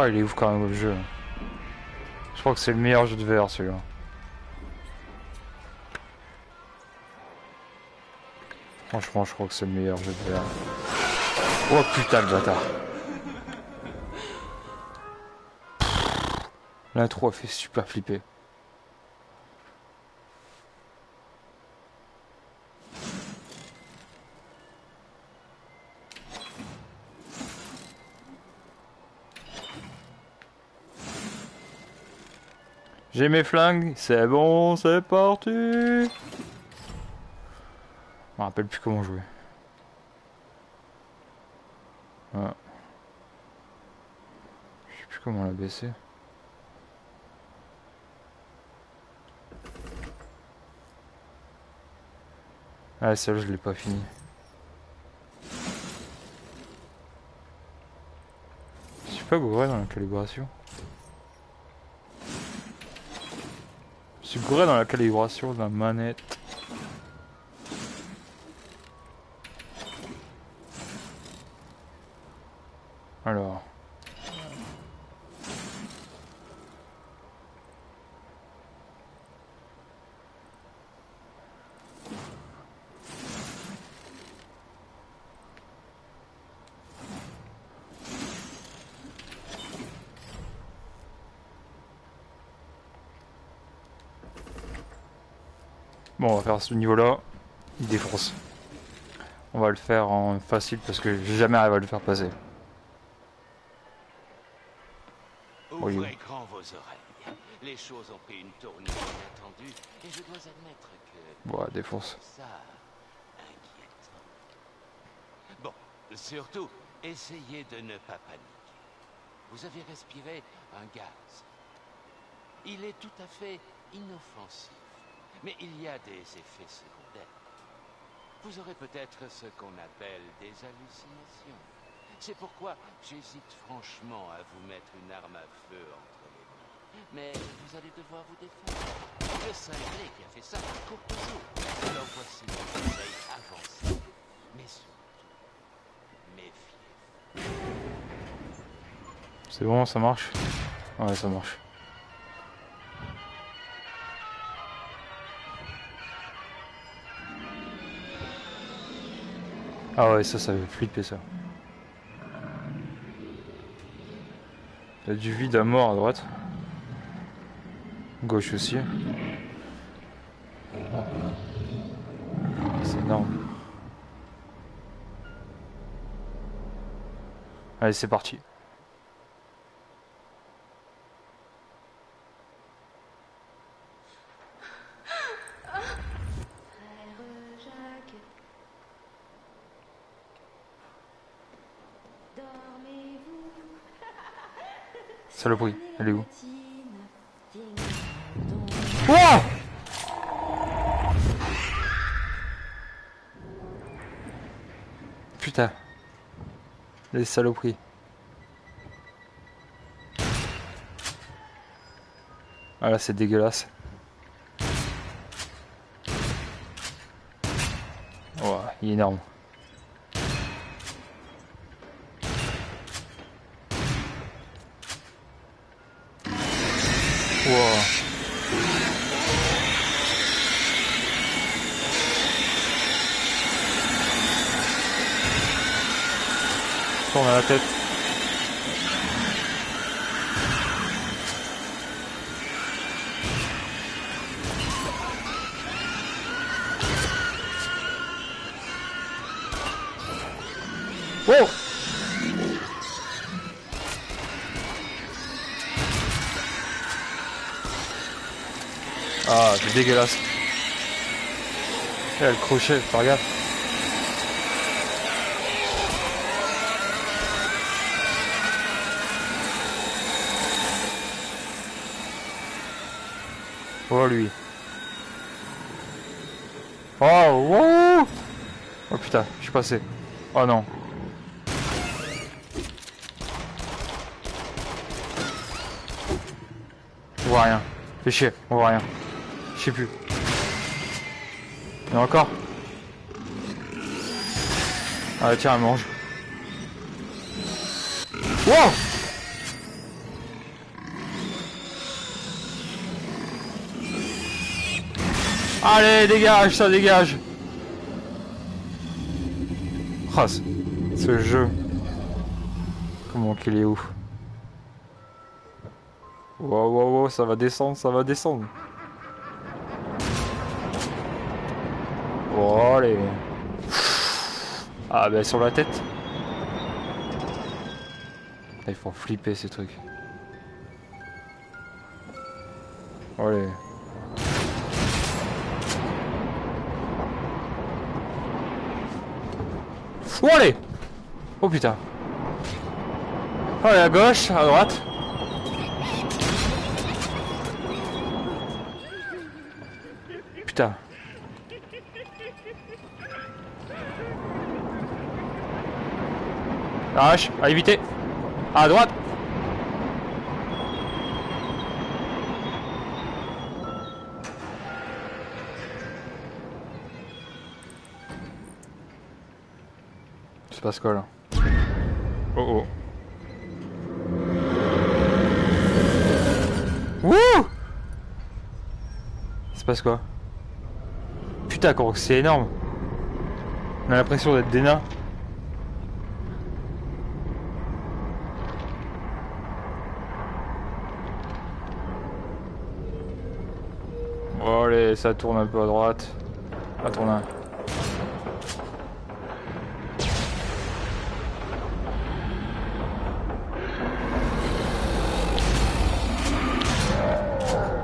Ah, il est ouf quand même le jeu. Je crois que c'est le meilleur jeu de VR celui-là. Franchement, je crois que c'est le meilleur jeu de VR. Oh putain, le bâtard. L'intro a fait super flipper. J'ai mes flingues, c'est bon, c'est parti Je me rappelle plus comment jouer. Ah. Je sais plus comment la baisser. Ah celle-là je l'ai pas fini. Je suis pas gouré dans la calibration. Suis gouré dans la calibration de la manette. Alors. Bon, on va faire ce niveau-là. Il défonce. On va le faire en facile parce que j'ai jamais arrivé à le faire passer. Ouvrez grand vos oreilles. Les choses ont pris une tournure inattendue et je dois admettre que... Bon, défonce. Ça, inquiétant. Bon, surtout, essayez de ne pas paniquer. Vous avez respiré un gaz. Il est tout à fait inoffensif. Mais il y a des effets secondaires. Vous aurez peut-être ce qu'on appelle des hallucinations. C'est pourquoi j'hésite franchement à vous mettre une arme à feu entre les mains. Mais vous allez devoir vous défendre. Le cinglé qui a fait ça court toujours. Alors voici le conseil avancé. Mais surtout, méfiez-vous. C'est bon, ça marche? Ouais, ça marche. Ah ouais, ça, ça fait flipper ça. Il y a du vide à mort à droite. Gauche aussi. C'est énorme. Allez, c'est parti. Saloperie, elle est où. Wouah Putain. Les saloperies. Ah là c'est dégueulasse. Oh, il est énorme. Wow. Tourne à la tête. Oh Ah, c'est dégueulasse. Eh, le crochet, fais gaffe. Lui. Oh, Oh putain, je suis passé. Oh non. On voit rien. Fais chier, on voit rien. Je sais plus. Il encore? Ah tiens, elle mange. Wow Allez, dégage, ça dégage. Oh, ce- jeu. Comment qu'il est ouf. Wow, wow, wow, ça va descendre, ça va descendre. Oh, allez. Ah, ben sur la tête. Ils font flipper ces trucs. Allez. Oh, allez Oh putain. Allez, à gauche, à droite. Putain. Arrache, à éviter. À droite. Se passe quoi là Oh oh. Wouh Il se passe quoi Putain, c'est énorme On a l'impression d'être des nains. Oh, allez, ça tourne un peu à droite. Ça tourne un.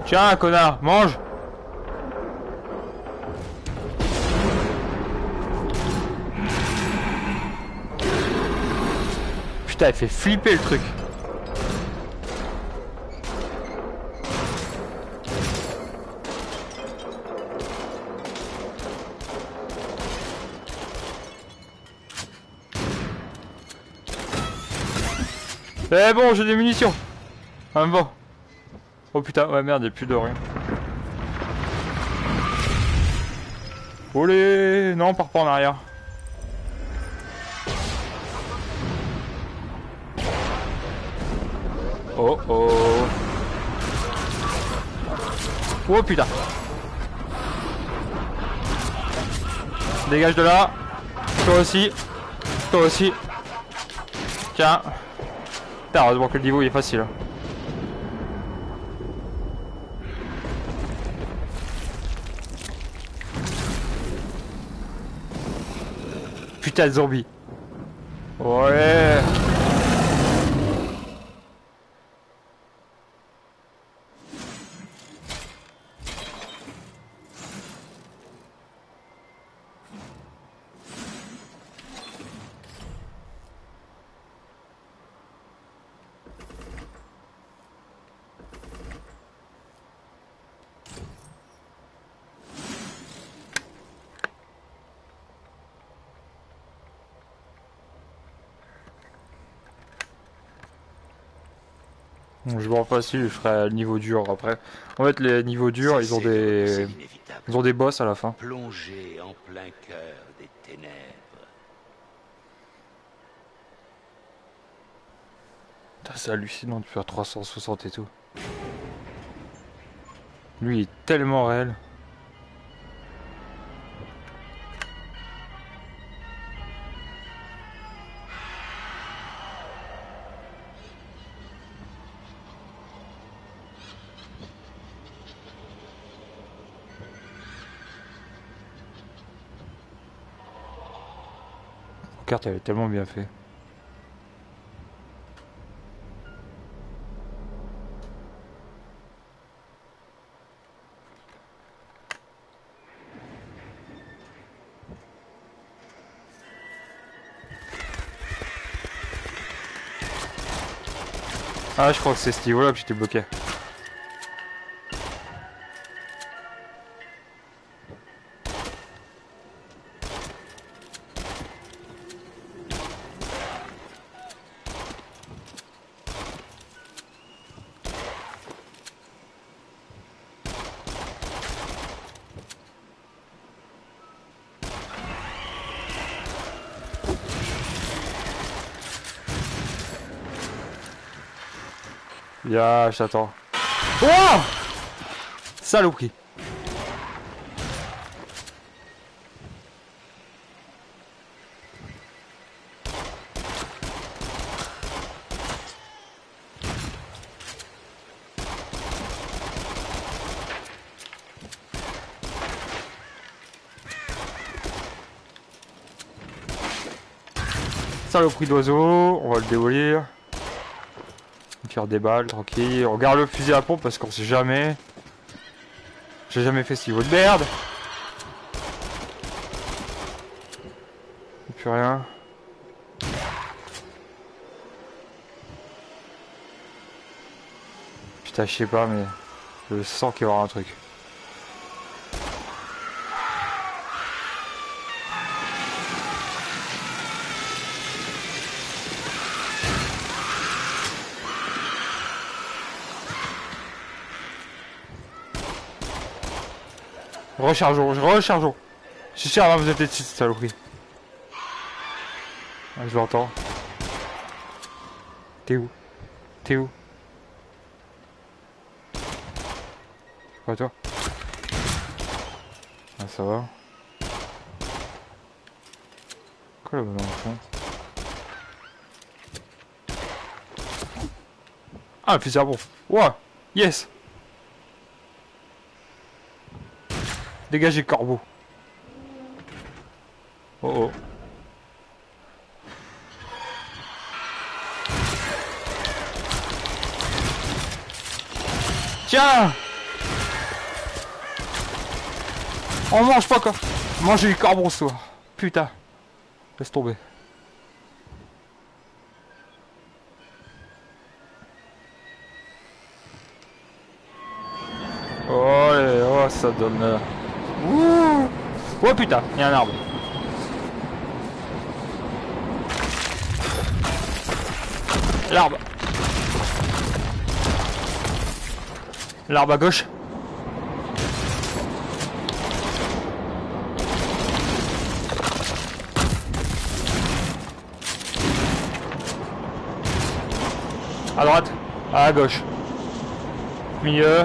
Tiens, connard, mange Putain, il fait flipper le truc. C'est bon, j'ai des munitions. Ah bon. Oh putain, ouais merde, y'a plus de rien. Olé Non, on part pas en arrière. Oh oh Oh putain Dégage de là Toi aussi Toi aussi Tiens Putain, heureusement que le niveau il est facile. Putain de zombie. Ouais. Je vois facile, je ferai le niveau dur après. En fait, les niveaux durs, ils ont des, ils ont des boss à la fin. Plongé en plein cœur des ténèbres. C'est hallucinant de faire 360 et tout. Lui, il est tellement réel. Carte, elle tellement bien fait. Ah, je crois que c'est ce niveau-là que j'étais bloqué. Y'a, je. Oh Saloperie. Saloperie d'oiseau, on va le démolir. Des balles, tranquille. On garde le fusil à pompe parce qu'on sait jamais. J'ai jamais fait ce niveau de merde. Plus rien. Putain, je sais pas, mais je sens qu'il y aura un truc. Rechargeons, rechargeons. Je suis sûr, vous êtes ici, cette saloperie. Ah, je l'entends. T'es où? T'es où? Quoi toi? Ah ça va. Quoi le fond Ah, puis c'est bon. Ouah Yes Dégagez, corbeau. Oh oh. Tiens On mange pas quoi Mangez du corbeau ce. Putain. Laisse tomber. Oh, oh ça donne... Ouh Oh putain, il y a un arbre. L'arbre. L'arbre à gauche. À droite. À gauche. Milieu.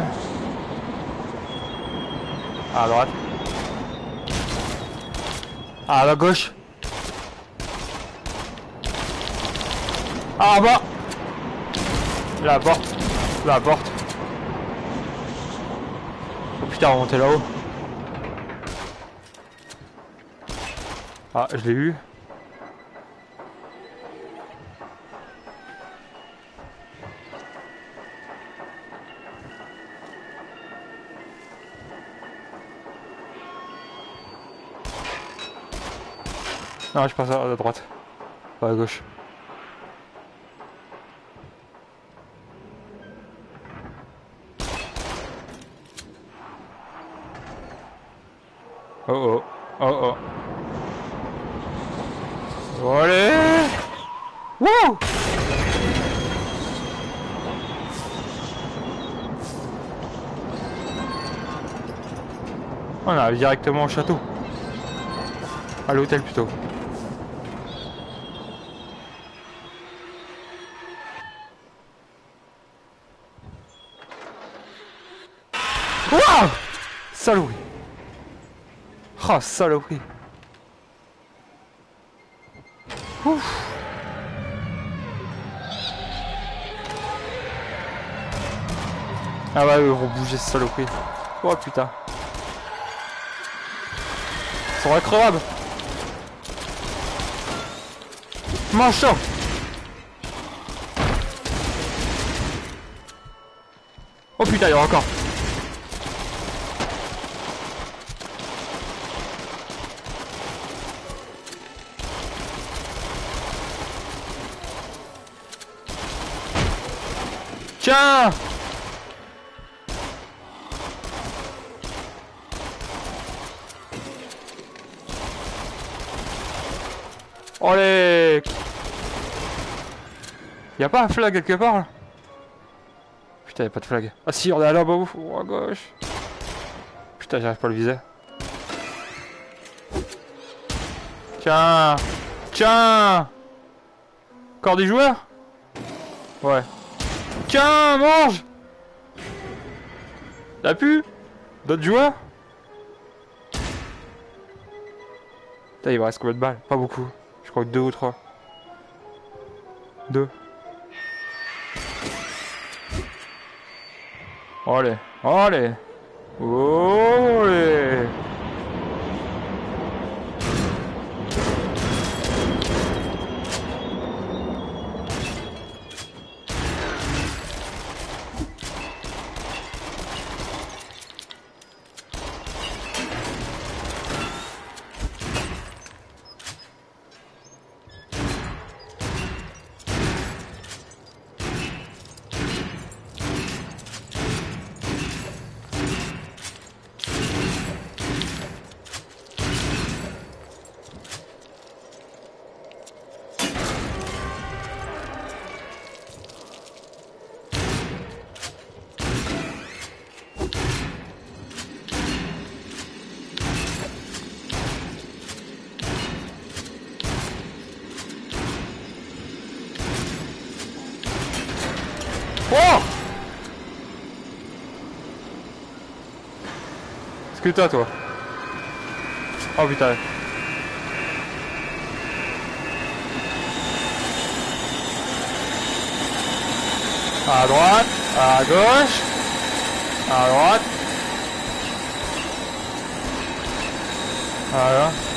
À droite. À la gauche. À bas. La porte. La porte. Oh putain, remonter là-haut. Ah, je l'ai eu. Non, je passe à la droite. Pas à gauche. Oh oh. Oh oh. Allez Wouh On arrive directement au château. À l'hôtel plutôt. Wouah Saloperie. Oh, saloperie. Ouf. Ah ouais, ils vont bouger saloperie. Oh putain. Ils sont increvables. Ça Oh putain, il y en a encore. Tiens Allez Y'a pas un flag quelque part là? Putain y'a pas de flag. Ah si on est là-bas à gauche. Putain j'arrive pas à le viser. Tiens Tiens Encore des joueurs? Ouais. Tiens, mange T'as pu? D'autres joueurs? Putain, il me reste combien de balles? Pas beaucoup. Je crois que deux ou trois. Deux. Allez, allez Allez Oh Qu'est-ce que t'as toi Oh putain. À droite, à gauche, à droite. Voilà.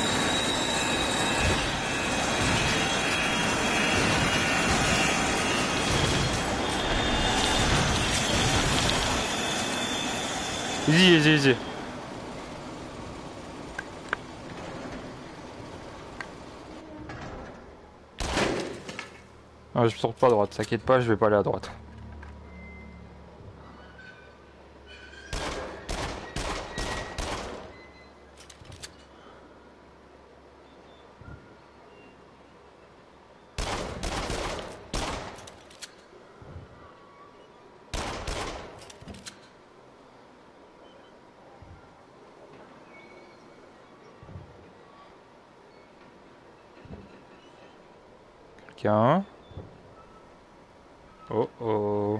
Easy, easy, easy. Ah, je sors pas à droite, t'inquiète pas, je vais pas aller à droite. Quelqu'un Oh oh.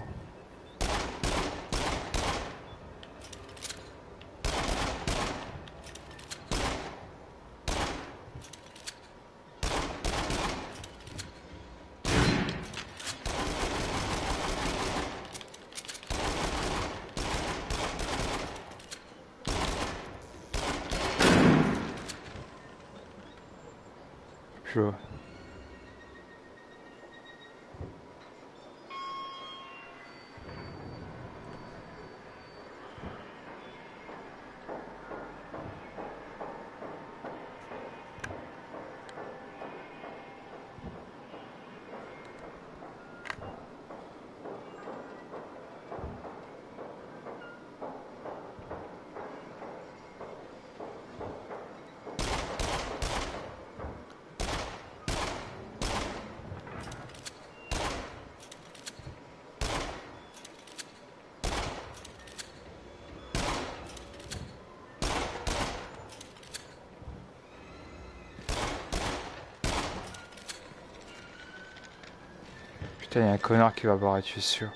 Putain, y'a un connard qui va apparaître, je suis sûr.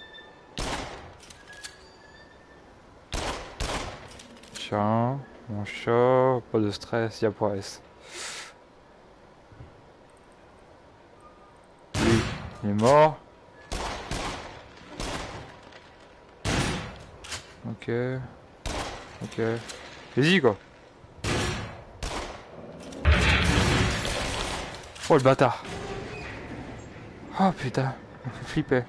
Tiens, mon chat, pas de stress, y'a pas S. Lui, il est mort. Ok. Ok. Vas-y quoi. Oh le bâtard. Oh putain, me fait flipper.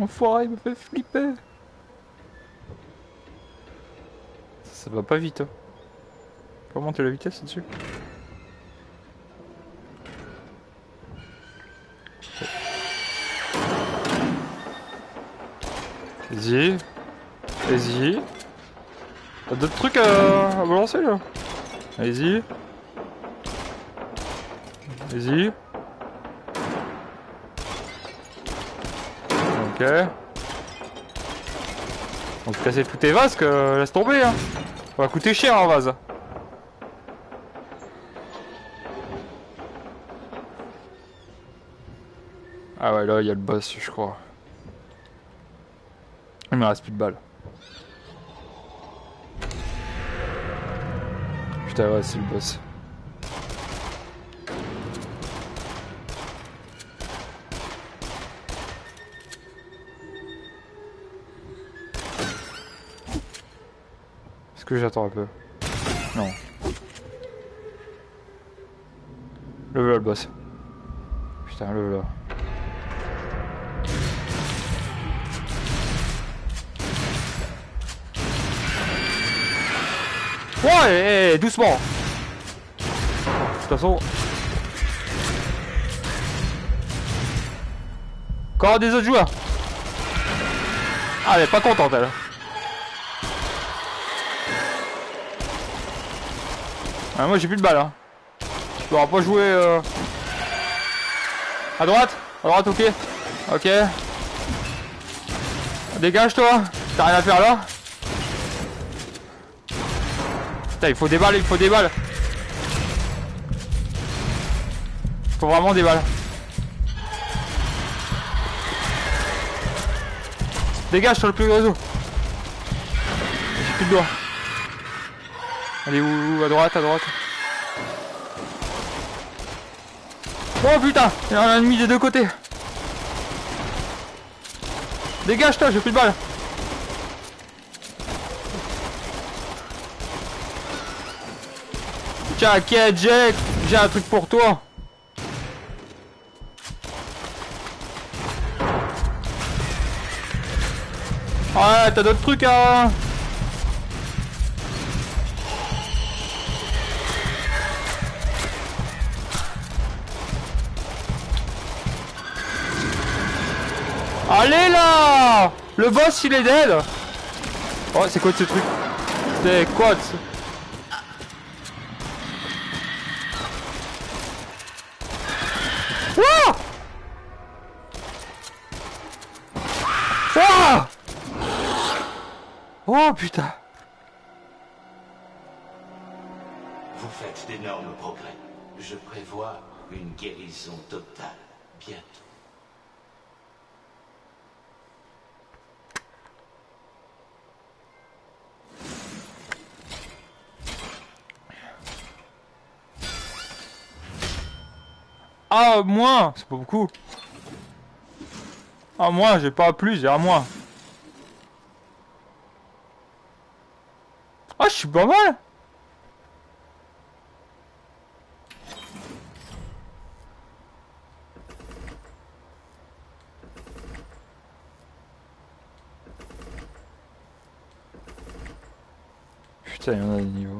Enfoiré, il me fait flipper. Ça va pas vite. Hein. Faut monter la vitesse là-dessus. Vas-y. Vas-y. T'as d'autres trucs à, à balancer là? Vas-y. Vas-y. Ok. On te casser tous tes vases que laisse tomber hein. Ça va coûter cher un vase. Ah ouais là il y a le boss je crois. Il me reste plus de balles. Putain ouais c'est le boss. Que j'attends un peu Non. Le le boss. Putain le voilà. Ouais, eh, eh, doucement. De toute façon. Encore des autres joueurs. Ah, elle est pas contente elle. Ah, moi j'ai plus de balles. Hein. Tu pourras pas jouer. Euh... À droite À droite, ok. Ok. Dégage toi T'as rien à faire là Putain, il faut des balles, il faut des balles Il faut vraiment des balles. Dégage sur le plus réseau J'ai plus de doigts. Allez, où, où À droite, à droite. Oh putain Il y a un ennemi des deux côtés. Dégage-toi, j'ai plus de balles. Tiens, quête, j'ai un truc pour toi. Ouais, t'as d'autres trucs hein? Allez là! Le boss il est dead! Oh c'est quoi ce truc? C'est quoi ce... Oh putain! Vous faites d'énormes progrès. Je prévois une guérison totale bientôt. Ah moins C'est pas beaucoup. Ah moins, j'ai pas plus, j'ai un moins Ah je suis pas mal. Putain, il y en a des niveaux.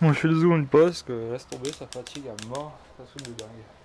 Bon, je fais le zoom parce que laisse tomber, ça fatigue à mort, ça saoule de dingue.